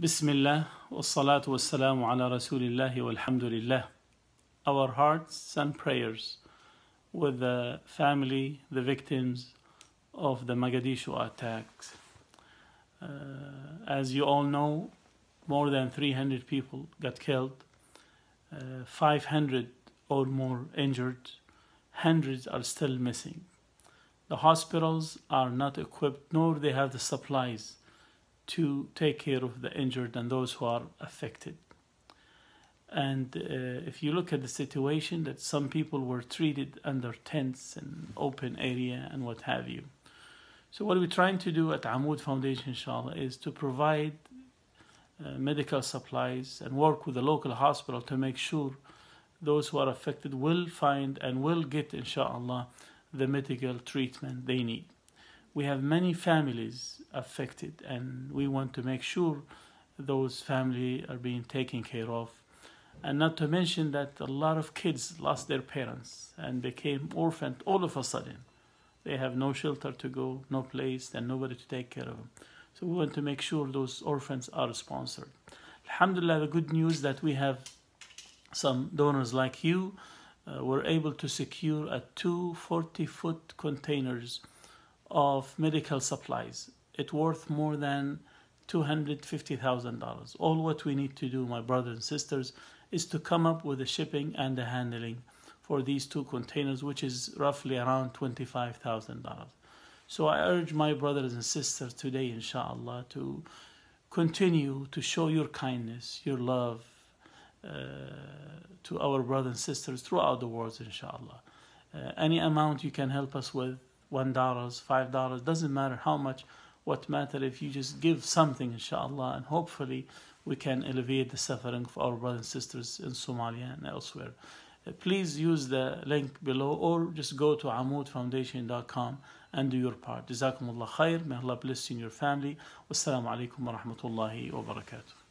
Bismillah wa salatu wa salamu ala Rasulillahi walhamdulillah. Our hearts and prayers with the family, the victims of the Mogadishu attacks. Uh, as you all know, more than 300 people got killed, uh, 500 or more injured, hundreds are still missing. The hospitals are not equipped, nor they have the supplies to take care of the injured and those who are affected. And uh, if you look at the situation, that some people were treated under tents and open area and what have you. So what we're trying to do at Amoud Foundation, inshallah, is to provide uh, medical supplies and work with the local hospital to make sure those who are affected will find and will get, inshallah, the medical treatment they need. We have many families affected, and we want to make sure those families are being taken care of. And not to mention that a lot of kids lost their parents and became orphaned all of a sudden. They have no shelter to go, no place, and nobody to take care of them. So we want to make sure those orphans are sponsored. Alhamdulillah, the good news that we have some donors like you uh, were able to secure a two 40 foot containers of medical supplies. It worth more than $250,000. All what we need to do, my brothers and sisters, is to come up with the shipping and the handling for these two containers, which is roughly around $25,000. So I urge my brothers and sisters today, inshallah, to continue to show your kindness, your love uh, to our brothers and sisters throughout the world, inshallah. Uh, any amount you can help us with, one dollars, five dollars, doesn't matter how much. What matter if you just give something, inshallah, and hopefully we can alleviate the suffering of our brothers and sisters in Somalia and elsewhere. Uh, please use the link below or just go to amoudfoundation.com and do your part. Jazakumullah khair. May Allah bless you and your family. Wassalamu alaikum wa rahmatullahi wa barakatuh.